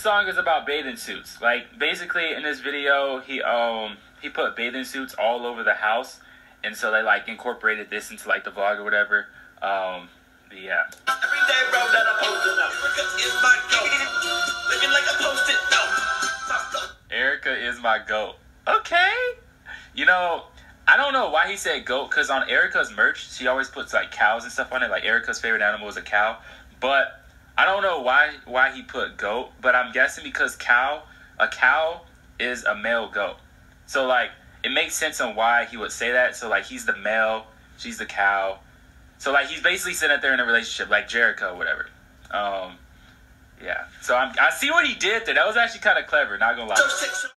song is about bathing suits. Like basically in this video, he um he put bathing suits all over the house, and so they like incorporated this into like the vlog or whatever. Um, yeah. Every day, bro, that I'm posting up. Erica is my goat. Living like a post-it note. Erica is my goat. Okay. You know, I don't know why he said goat because on Erica's merch, she always puts like cows and stuff on it. Like Erica's favorite animal is a cow, but I don't know why why he put goat. But I'm guessing because cow, a cow is a male goat. So like it makes sense on why he would say that. So like he's the male, she's the cow. So like he's basically sitting out there in a relationship, like Jerika, whatever. Um, yeah. So I'm, I see what he did there. That was actually kind of clever. Not gonna lie.